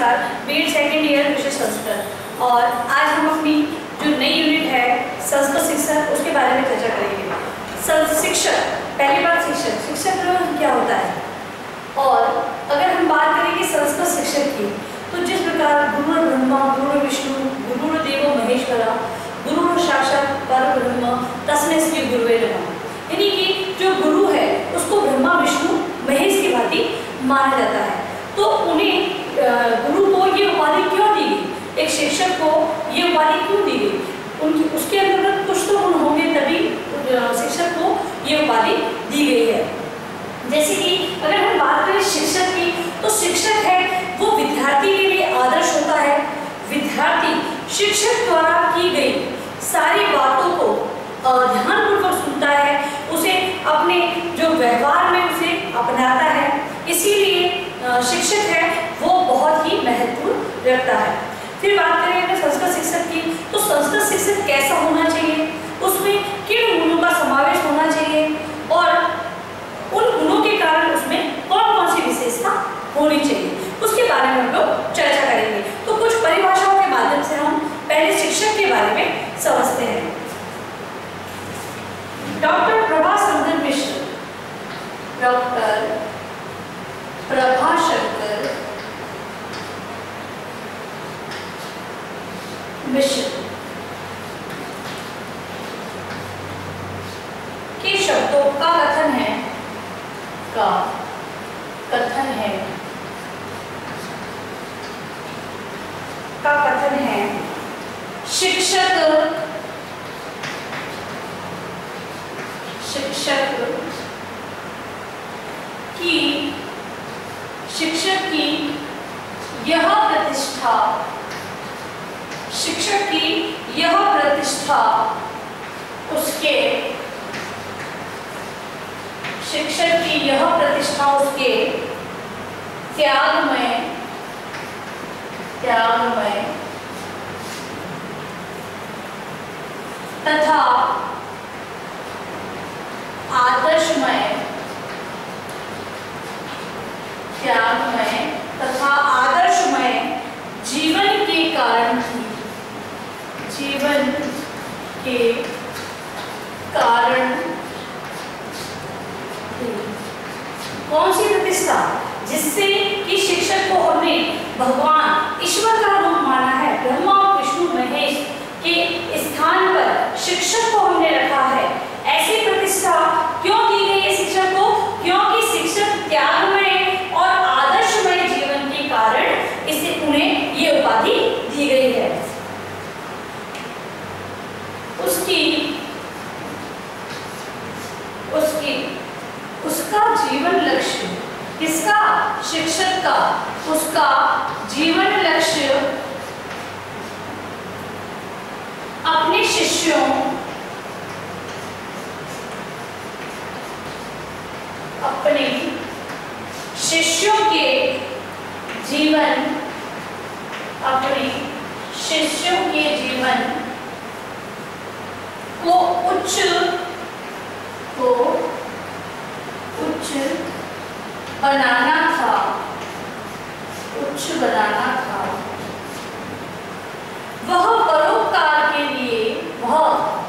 नमस्कार BEd second year विषय संस्कृत। और आज हम अपनी जो नई यूनिट है, संस्कृत शिक्षक उसके बारे में चर्चा करेंगे। शिक्षक पहली बात शिक्षक शिक्षक क्या होता है? और अगर हम बात करेंगे संस्कृत शिक्षक की तो जिस प्रकार गुरु ब्रह्मा, गुरु विष्णु, गुरु देवो महेश्वरा, गुरु साक्षात पर ब्रह्म, तस्में श्री गुरुवे यानी कि जो गुरु है, उसको ब्रह्मा, विष्णु, महेश की भांति माना जाता है। तो उन्हें गुरु को, ये उपाधि क्यों दी गई? एक शिक्षक को ये उपाधि क्यों दी गई? उनकी, उसके अंतर्गत कुछ तो गुण होंगे तभी शिक्षक को ये उपाधि दी गई है। जैसे कि अगर हम बात करें शिक्षक की तो शिक्षक है, वो विद्यार्थी के लिए आदर्श होता है। विद्यार्थी शिक्षक द्वारा की गई सारी बातों को ध्यानपूर्वक सुनता है, उसे अपने जो व्यवहार में उसे अपनाता है। इसीलिए शिक्षक ही महत्व रखता है। फिर बात करें अगर संस्कृत शिक्षक की तो संस्कृत शिक्षक कैसा होना चाहिए? उसमें किन गुणों का समावेश होना चाहिए? और उन गुणों के कारण उसमें कौन कौन सी विशेषता होनी चाहिए? उसके बारे में हम लोग चर्चा करेंगे। तो कुछ परिभाषाओं के माध्यम से हम पहले शिक्षक के बारे में समझते हैं। डॉक्टर प्रभाशंकर मिश्र, डॉक्टर प्रभाशंकर मिश्र के शब्दों का कथन है, का कथन है, का कथन है, शिक्षक शिक्षक की शिक्षक की यह प्रतिष्ठा शिक्षक की यह प्रतिष्ठा उसके शिक्षक की यह प्रतिष्ठा उसके त्याग में त्याग में तथा आदर्शमय त्यागमय तथा आदर्शमय जीवन के कारण थी जीवन के कारण कौन सी प्रतिष्ठा जिससे कि शिक्षक को हमने भगवान ईश्वर का रूप माना है ब्रह्मा और विष्णु महेश के स्थान पर शिक्षक को हमने रखा है ऐसी प्रतिष्ठा क्यों दी गई है शिक्षक को क्योंकि शिक्षक त्यागमय और आदर्शमय जीवन के कारण इसे उन्हें ये उपाधि दी गई है उसकी उसकी उसका जीवन लक्ष्य शिक्षक का, उसका जीवन लक्ष्य अपने शिष्यों अपने शिष्यों के जीवन, अपने शिष्यों के जीवन को उच्च को उच्च बनाना था कुछ बनाना था वह परोपकार के लिए, वह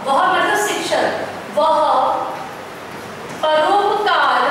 वह मतलब शिक्षक, वह परोपकार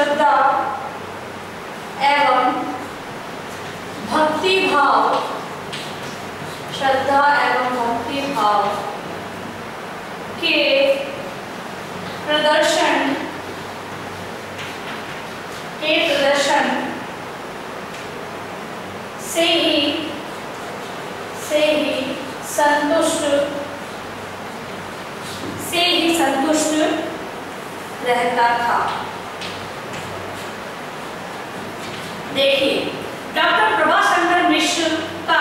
श्रद्धा एवं भक्ति भाव श्रद्धा एवं भक्ति भाव के प्रदर्शन के प्रदर्शन से ही से ही संतुष्ट, से ही संतुष्ट रहता था। देखिए डॉक्टर प्रभाशंकर मिश्र का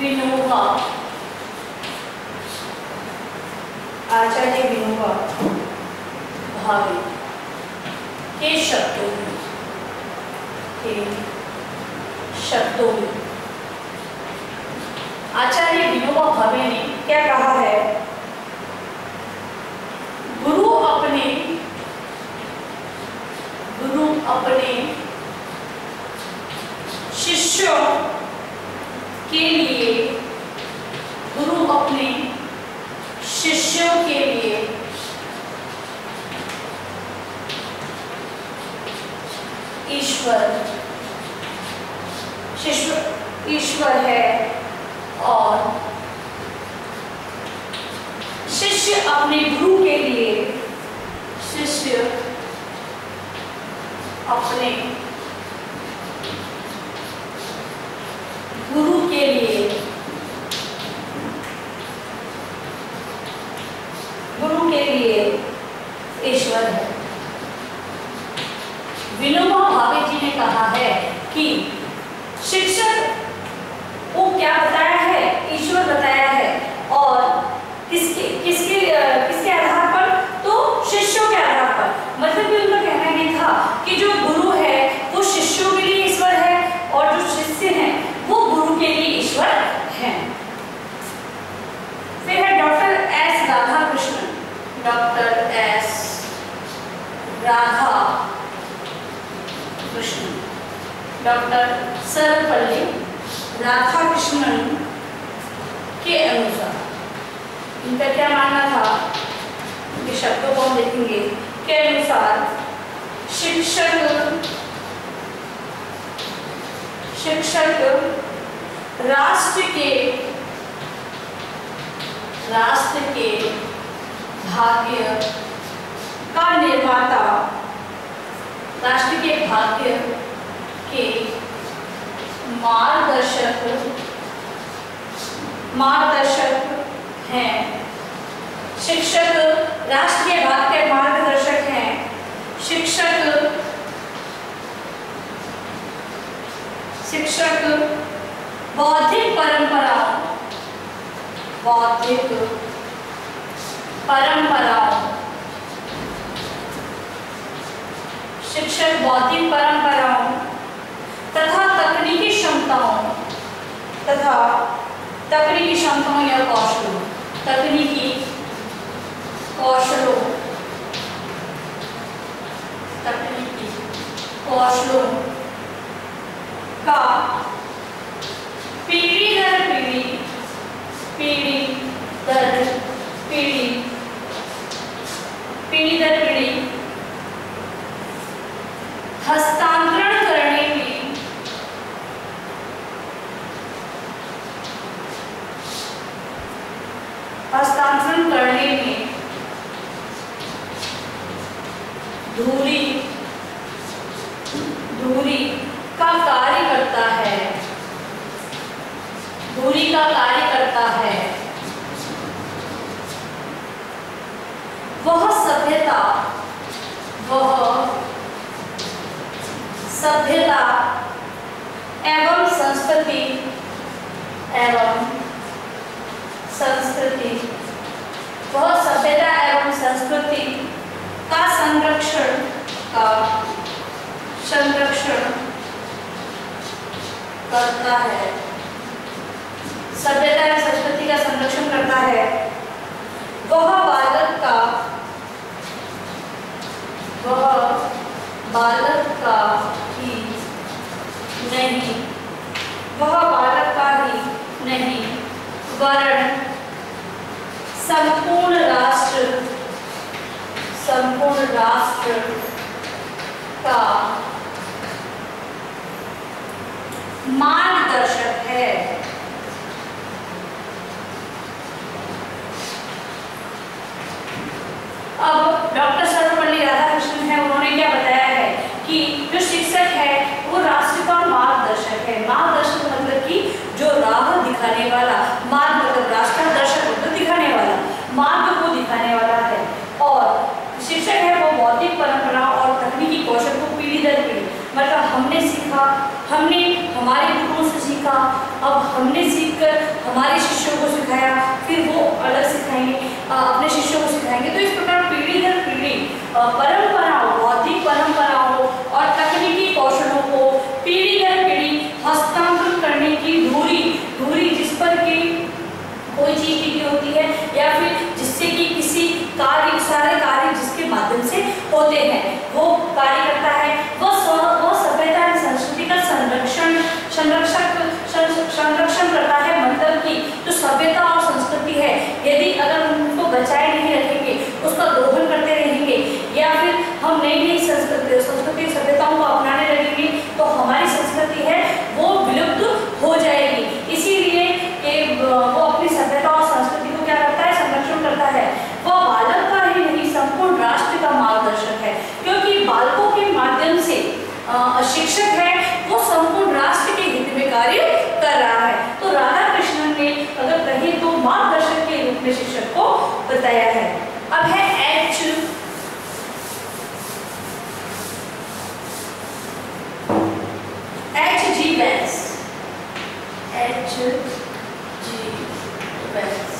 विनोबा आचार्य विनोबा भावे के शब्दों में के शब्दों में आचार्य विनोबा भावे ने क्या कहा है, गुरु अपने गुरु अपने शिष्यों के लिए, गुरु अपने शिष्यों के लिए। ईश्वर, शिष्य, ईश्वर है और शिष्य अपने गुरु के लिए, शिष्य अपने राधा। कृष्ण। डॉक्टर सर्वपल्ली राधा कृष्णन के अनुसार। इनका क्या मानना था? ये शब्दों को हम देखेंगे। के अनुसार शिक्षक शिक्षक राष्ट्र के राष्ट्र के भाग्य का निर्माता राष्ट्र के भाग्य के मार्गदर्शक मार्गदर्शक हैं। शिक्षक राष्ट्र के भाग्य के मार्गदर्शक हैं। शिक्षक शिक्षक बौद्धिक परंपरा बौद्धिक परंपरा शिक्षण बौद्धिक परंपराओं, तथा तकनीकी क्षमताओं, तथा तकनीकी क्षमताओं या कौशलों, तकनीकी कौशलों तकनीकी कौशलों का पीढ़ी दर पीढ़ी पीढ़ी दर पीढ़ी पीढ़ी दर पीढ़ी हस्तांतरण करने में हस्तांतरण करने में धूरी का कार्य करता है धूरी का कार्य करता है वह सभ्यता वह सभ्यता एवं संस्कृति एवं संस्कृति। वह सभ्यता एवं संस्कृति का संरक्षण का संरक्षण करता है। सभ्यता एवं संस्कृति का संरक्षण करता है। वह बालक का, वह बालक का नहीं। वह बालक का ही नहीं, वर्ण। संपूर्ण राष्ट्र संपूर्ण राष्ट्र का मार्गदर्शक है। अब डॉक्टर सर्वपल्ली राधाकृष्णन है, उन्होंने क्या बताया है कि जो शिक्षक है वो राष्ट्र का मार्गदर्शक है। मार्गदर्शक मतलब कि जो राह दिखाने वाला, मार्ग मतलब राष्ट्र दर्शक मतलब दिखाने वाला, मार्ग को दिखाने वाला है। और शिक्षक है वो बौद्धिक परंपरा और तकनीकी कौशल को पीढ़ी दर पीढ़ी मतलब हमने सीखा, हमने हमारे गुरुओं से सीखा, अब हमने सीखकर हमारे शिष्यों को सिखाया, फिर वो अलग सिखाएँगे अपने शिष्यों को सिखाएँगे। तो इस प्रकार पीढ़ी दर पीढ़ी परंपराओं और तकनीकी कौशलों को पीढ़ी दर पीढ़ी हस्तांतरण करने की धूरी धूरी जिस पर कि कोई चीज़ लिखी होती है या फिर जिससे कि किसी कार्य, सारे कार्य जिसके माध्यम से होते हैं। वो कार्य करता है। वो वो सभ्यता एवं संस्कृति का संरक्षण, संरक्षक संरक्षण करता है मतलब कि जो सभ्यता और संस्कृति है। यदि अगर हम उनको बचाए नहीं रखेंगे, उसका दोहन करते रहेंगे, या फिर हम नई नई संस्कृति संस्कृति सभ्यताओं को अपनाने लगेंगे तो हमारी संस्कृति है वो विलुप्त हो जाएगी इसीलिए ये वो अपनी सभ्यता और संस्कृति को क्या करता है संरक्षण करता है वो बालक का ही नहीं संपूर्ण राष्ट्र का मार्गदर्शक है क्योंकि बालकों के माध्यम से अ, शिक्षक है वो संपूर्ण राष्ट्र के हित में कार्य कर रहा है तो राधा कृष्णन ने अगर कहें तो मार्गदर्शक के रूप में शिक्षक को बताया है अब है H H G Wells H G Wells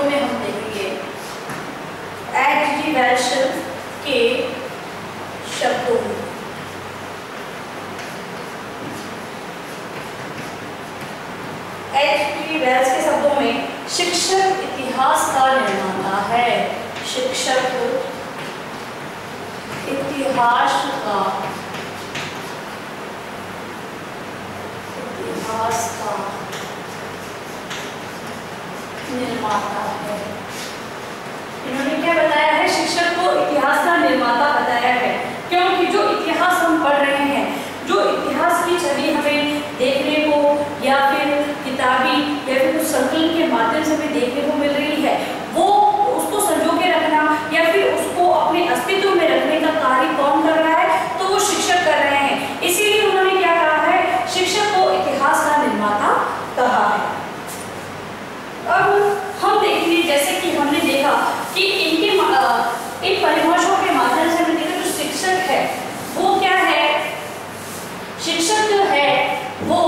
शब्दों में हम देखेंगे। जी वेल्स के शब्दों में। एच जी वेल्स के शब्दों में शिक्षक इतिहास का निर्माता है। शिक्षक इतिहास का इतिहास का निर्माता है। इन्होंने क्या बताया है? शिक्षक को इतिहास का निर्माता बताया है। क्योंकि जो इतिहास हम पढ़ रहे हैं, जो इतिहास की छवि हमें देखने को या फिर किताबी या फिर कुछ संकलन के माध्यम से हमें देखने को मिल रही है, वो उसको संजो के रखना या फिर उसको अपने अस्तित्व में रखने का कार्य कौन कर रहा है तो वो शिक्षक कर रहे हैं इसीलिए उन्होंने क्या कहा है शिक्षक को इतिहास का निर्माता कहा है अब हम देखेंगे जैसे कि हमने देखा कि इनके मा- अ, इन परिभाषाओं के माध्यम से हमने देखा जो शिक्षक है वो क्या है शिक्षक जो है वो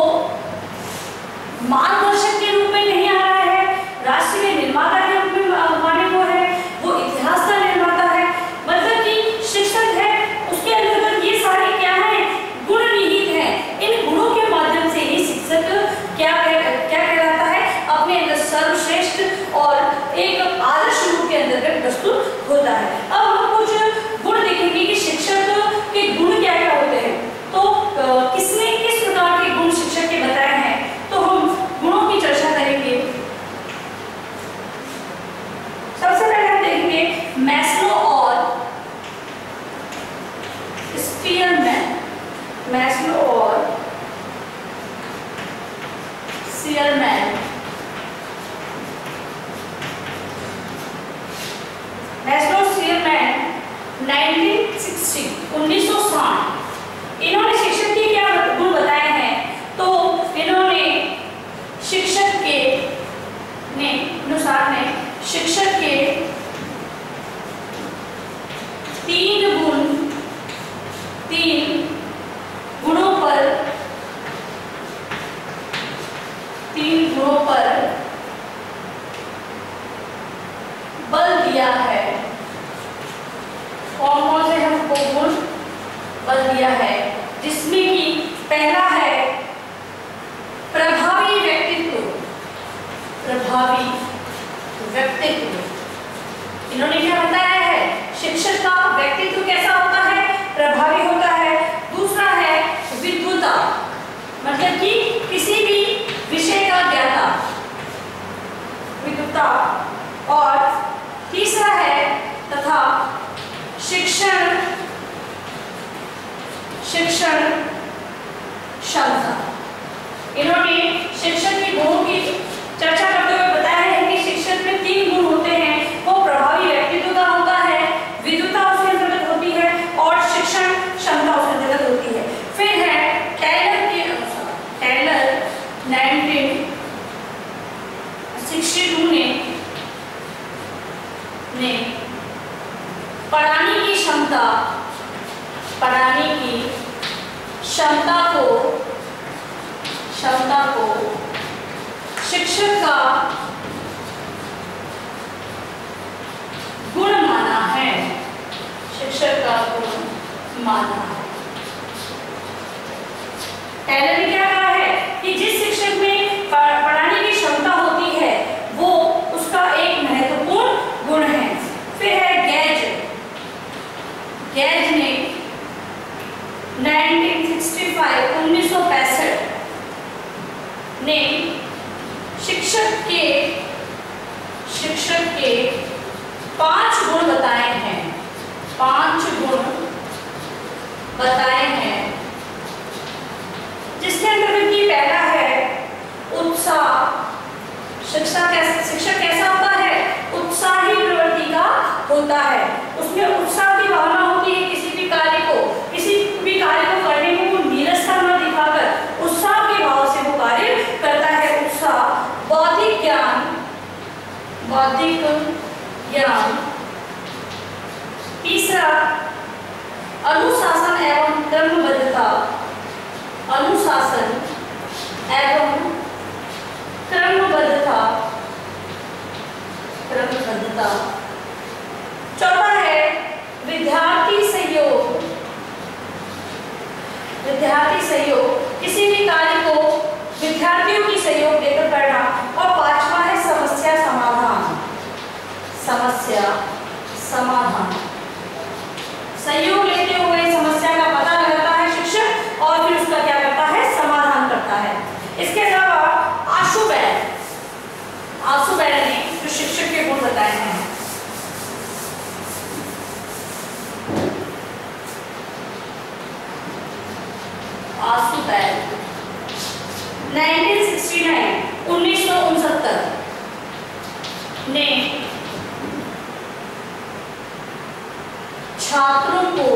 होता है अब हम कुछ गुण देखेंगे कि शिक्षक के गुण क्या क्या होते हैं तो किसने किस प्रकार के गुण शिक्षक के बताए हैं तो हम गुणों की चर्चा करेंगे सबसे पहले हम देखेंगे मैस्लो और स्टीयरमैन मैस्लो और सीयरमैन मैस्लो सीयरमैन 1960 1960 इन्होंने शिक्षक के क्या गुण बताए हैं तो इन्होंने शिक्षक के ने अनुसार ने शिक्षक के तीन गुण तीन गुणों पर तीन गुणों पर बल दिया है कौन कौन से हमको गुण बल दिया है जिसमें कि पहला है प्रभावी व्यक्तित्व प्रभावी व्यक्तित्व इन्होंने क्या बताया है शिक्षक का व्यक्तित्व कैसा होता है प्रभावी होता है दूसरा है विद्वता मतलब कि किसी भी विषय का ज्ञाता विद्वता और तीसरा है तथा शिक्षण शिक्षण क्षमता इन्होंने शिक्षक के गुणों की चर्चा करते हुए बताया है कि शिक्षक में तीन गुण होते हैं वो प्रभावी व्यक्तित्व का होता है विद्युता उसके अंतर्गत होती है और शिक्षण क्षमता उसके अंतर्गत होती है फिर है टैलर के अनुसार टैलर 1962 ने ने पढ़ाने की क्षमता पढ़ाने की क्षमता को क्षमता को शिक्षक का गुण माना है। शिक्षक का गुण माना है। टैलर ने क्या कहा है? कि जिस शिक्षक में पढ़ाने की क्षमता होती है, वो उसका एक महत्वपूर्ण गुण है। फिर है गैज। गैज ने 1965 1965 ने शिक्षक के शिक्षक के पाँच गुण बताए हैं। पाँच गुण बताए हैं। जिसके अंतर्गत की पहला है, उत्साह। शिक्षा कैसा, शिक्षक कैसा होता है? उत्साही प्रवृत्ति का होता है। उसमें उत्साह की भावना होती है किसी भी कार्य को, किसी भी कार्य को करने में वो नीरसता न दिखाकर उत्साह के भाव से वो कार्य करता है उत्साह बौद्धिक ज्ञान बौद्धिक ज्ञान। तीसरा अनुशासन एवं क्रमबद्धता अनुशासन एवं क्रमबद्धता क्रमबद्धता चौथा है विद्यार्थी सहयोग विद्यार्थी सहयोग किसी भी कार्य को विद्यार्थियों की सहयोग देकर करना और पांचवा है समस्या समाधान समस्या समाधान सहयोग लेते हुए समस्या का पता लगाता है शिक्षक और फिर उसका क्या करता है समाधान करता है इसके अलावा आशु बैल आशु बैल ने जो बताए हैं। आशु बैल 1969 1969 ने छात्रों को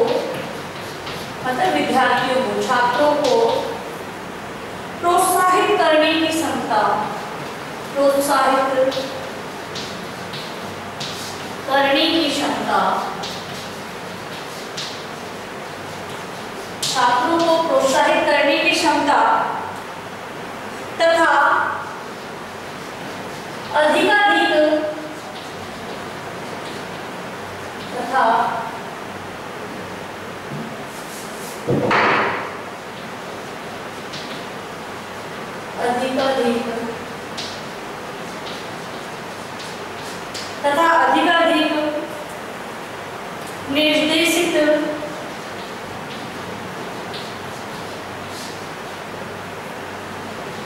मतलब विद्यार्थियों को, छात्रों को प्रोत्साहित करने की क्षमता, प्रोत्साहित करने की क्षमता। छात्रों को प्रोत्साहित करने की क्षमता तथा अधिकाधिक तथा अधिकाधिक तथा अधिकाधिक निर्देशित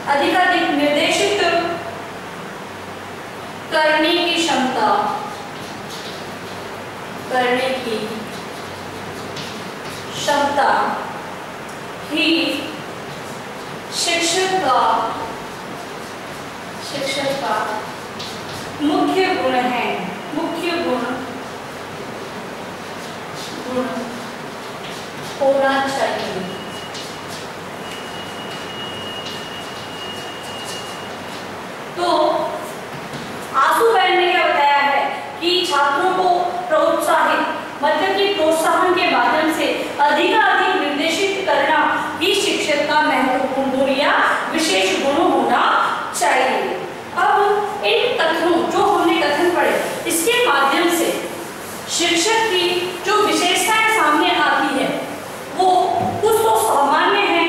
अधिकाधिक निर्देशित करने की क्षमता, करने की क्षमता ही शिक्षक का शिक्षक का मुख्य गुण है मुख्य गुण गुण होना चाहिए। तो आँसू बहन ने क्या बताया है कि छात्रों को प्रोत्साहित मतलब कि प्रोत्साहन के माध्यम से अधिकाधिक निर्देशित करना ही शिक्षक का महत्वपूर्ण गुण या विशेष गुण होना चाहिए अब इन कथनों जो हमने कथन पढ़े इसके माध्यम से शिक्षक की जो विशेषताएँ सामने आती है वो कुछ तो सामान्य है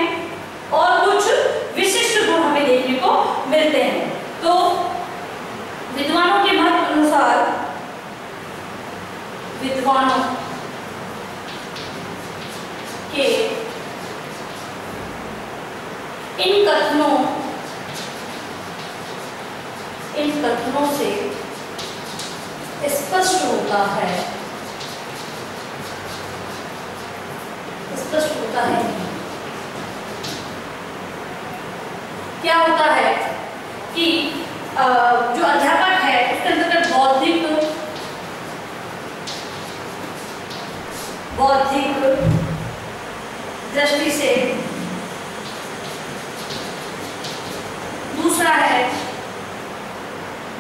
और कुछ विशिष्ट गुण हमें देखने को मिलते हैं तो विद्वानों के मत अनुसार विद्वानों के इन कथनों इन कथनों से स्पष्ट होता है स्पष्ट होता है क्या होता है कि जो अध्यापक है, उसके अंतर्गत बौद्धिक बौद्धिक दृष्टि से दूसरा है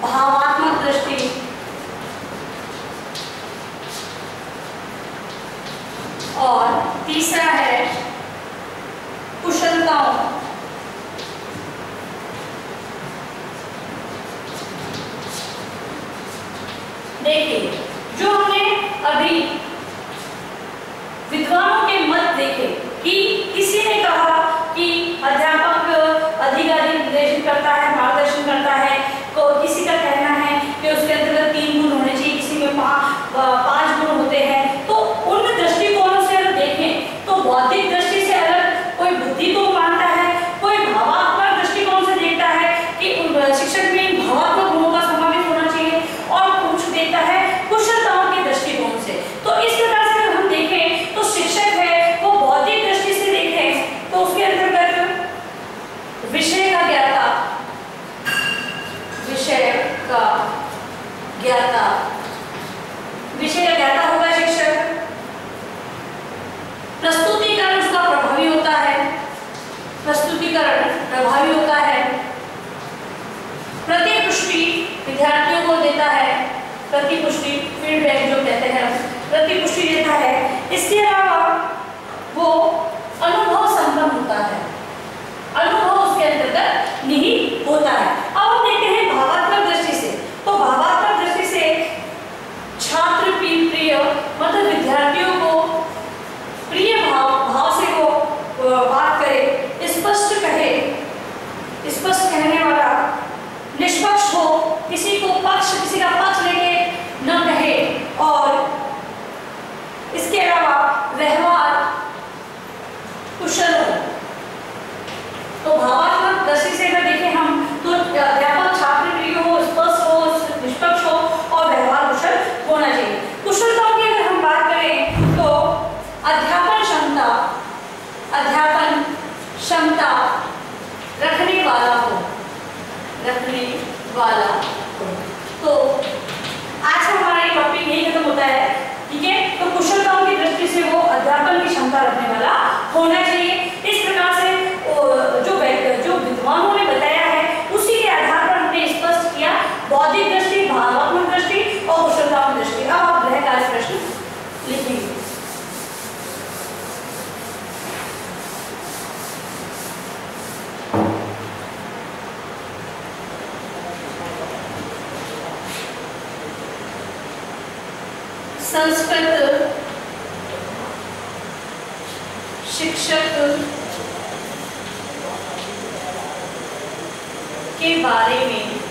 भावात्मक दृष्टि, और तीसरा है कुशलताओं देखिए जो हमने अभी विद्वानों के मत देखे कि किसी ने कहा कि अध्यापक, अधिकारी निर्देशित करता है, मार्गदर्शन करता है को किसी का कहना है कि उसके अंतर्गत तीन गुण होने चाहिए किसी में पा, पाँच गुण होते हैं तो उन दृष्टिकोणों से अगर देखें तो बौद्धिक दृष्टि से अलग कोई बुद्धि को मानता है कोई भावात्मक दृष्टिकोण से देखता है कि उन शिक्षक में इन भावात्मक गुणों का समावेश होना चाहिए और कुछ देखता है कुशलताओं के दृष्टिकोण से तो इस प्रकार से अगर हम देखें तो शिक्षक है वो बौद्धिक दृष्टि से देखें तो उसके अंतर्गत विषय का ज्ञाता विषय का ज्ञाता विषय का ज्ञाता होगा शिक्षक प्रस्तुतिकरण उसका प्रभावी होता है प्रस्तुतिकरण प्रभावी होता है प्रतिपुष्टि विद्यार्थियों को देता है प्रतिपुष्टि फीडबैक जो कहते हैं हम, प्रतिपुष्टि देता है। इसके अलावा वो अनुभव संपन्न होता है। अनुभव उसके अंतर्गत निहित होता है। अब हम देखते हैं भावात्मक दृष्टि से। तो भावात्मक दृष्टि से छात्र प्रिय मतलब विद्यार्थियों को प्रिय भाव भाव से वो बात करे स्पष्ट कहे स्पष्ट कहने वाला निष्पक्ष हो किसी को पक्ष किसी का पक्ष लेके न कहे और इसके अलावा व्यवहार कुशल हो तो भावात्मक दृष्टि से अगर देखें हम तो अध्यापक छात्र प्रिय हो स्पष्ट हो निष्पक्ष हो और व्यवहार कुशल होना चाहिए कुशलताओं की अगर हम बात करें तो अध्यापन क्षमता अध्यापन क्षमता रखने वाला हो रखने वाला हो तो आज का हमारा ये टॉपिक यही खत्म होता है ठीक है तो कुशलताओं की दृष्टि से वो अध्यापन की क्षमता रखने वाला होना चाहिए। इस प्रकार से जो जो विद्वानों ने बताया है, उसी के आधार पर हमने स्पष्ट किया, बौद्धिक दृष्टि, भावात्मक दृष्टि और कुशलताओं की दृष्टि। अब आप गृह कार्य प्रश्न लिखेंगे। संस्कृत शिक्षक के बारे में